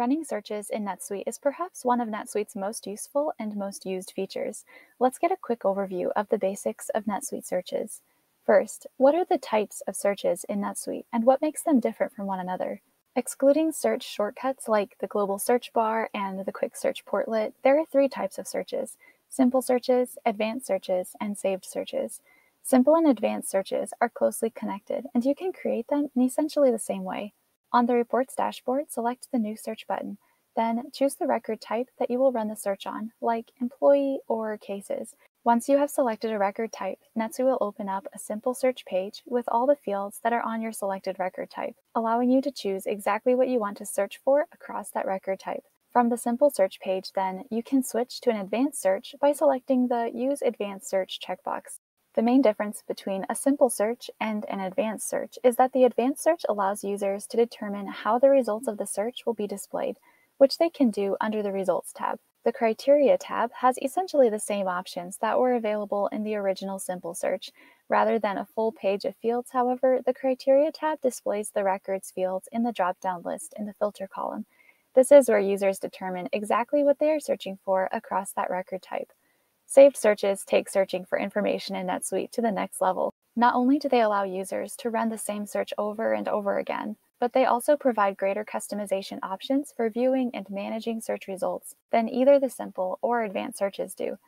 Running searches in NetSuite is perhaps one of NetSuite's most useful and most used features. Let's get a quick overview of the basics of NetSuite searches. First, what are the types of searches in NetSuite and what makes them different from one another? Excluding search shortcuts like the global search bar and the quick search portlet, there are three types of searches simple searches, advanced searches, and saved searches. Simple and advanced searches are closely connected, and you can create them in essentially the same way. On the Reports dashboard, select the New Search button. Then choose the record type that you will run the search on, like Employee or Cases. Once you have selected a record type, NetSuite will open up a simple search page with all the fields that are on your selected record type, allowing you to choose exactly what you want to search for across that record type. From the simple search page, then, you can switch to an advanced search by selecting the Use Advanced Search checkbox. The main difference between a simple search and an advanced search is that the advanced search allows users to determine how the results of the search will be displayed, which they can do under the Results tab. The Criteria tab has essentially the same options that were available in the original simple search. Rather than a full page of fields, however, the Criteria tab displays the records fields in the drop-down list in the filter column. This is where users determine exactly what they are searching for across that record type. Saved searches take searching for information in NetSuite to the next level. Not only do they allow users to run the same search over and over again, but they also provide greater customization options for viewing and managing search results than either the simple or advanced searches do.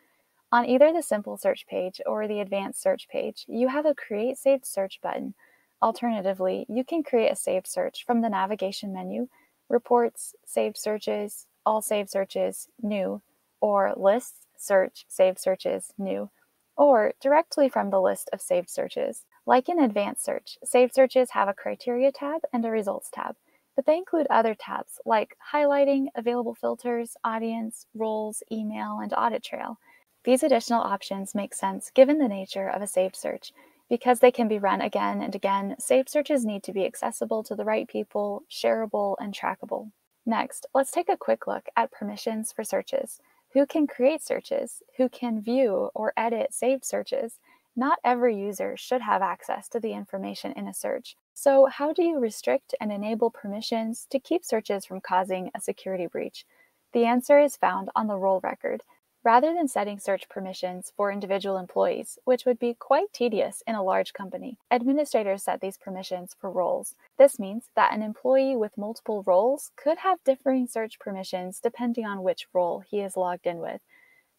On either the simple search page or the advanced search page, you have a Create Saved Search button. Alternatively, you can create a saved search from the navigation menu, Reports, Saved Searches, All Saved Searches, New, or Lists, search saved searches new, or directly from the list of saved searches. Like in advanced search, saved searches have a criteria tab and a results tab, but they include other tabs like highlighting, available filters, audience, roles, email, and audit trail. These additional options make sense given the nature of a saved search. Because they can be run again and again, saved searches need to be accessible to the right people, shareable, and trackable. Next, let's take a quick look at permissions for searches who can create searches, who can view or edit saved searches. Not every user should have access to the information in a search. So, how do you restrict and enable permissions to keep searches from causing a security breach? The answer is found on the role record, rather than setting search permissions for individual employees, which would be quite tedious in a large company. Administrators set these permissions for roles. This means that an employee with multiple roles could have differing search permissions depending on which role he is logged in with.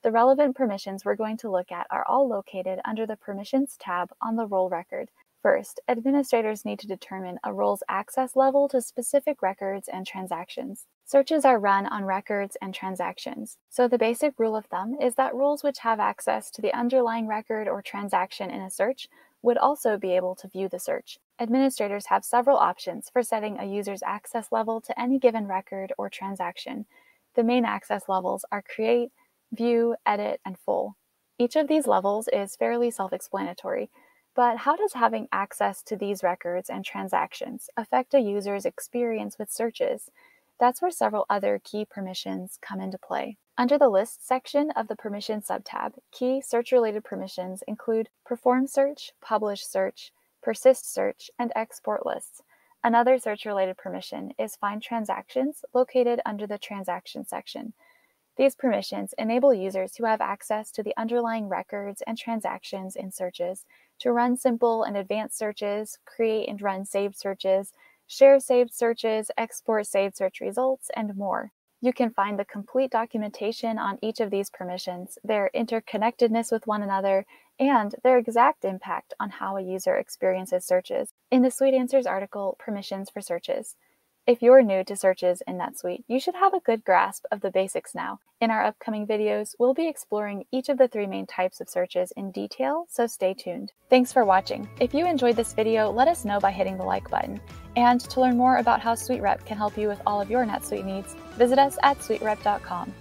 The relevant permissions we're going to look at are all located under the Permissions tab on the role record. First, administrators need to determine a role's access level to specific records and transactions. Searches are run on records and transactions, so the basic rule of thumb is that roles which have access to the underlying record or transaction in a search would also be able to view the search. Administrators have several options for setting a user's access level to any given record or transaction. The main access levels are Create, View, Edit, and Full. Each of these levels is fairly self explanatory, but how does having access to these records and transactions affect a user's experience with searches? That's where several other key permissions come into play. Under the List section of the Permission subtab, key search-related permissions include Perform Search, Publish Search, Persist Search, and Export Lists. Another search-related permission is Find Transactions, located under the Transaction section. These permissions enable users who have access to the underlying records and transactions in searches to run simple and advanced searches, create and run saved searches, share saved searches, export saved search results, and more. You can find the complete documentation on each of these permissions, their interconnectedness with one another, and their exact impact on how a user experiences searches in the SuiteAnswers article, Permissions for Searches. If you're new to searches in NetSuite, you should have a good grasp of the basics now. In our upcoming videos, we'll be exploring each of the three main types of searches in detail, so stay tuned. Thanks for watching. If you enjoyed this video, let us know by hitting the like button. And to learn more about how SuiteRep can help you with all of your NetSuite needs, visit us at suiterep.com.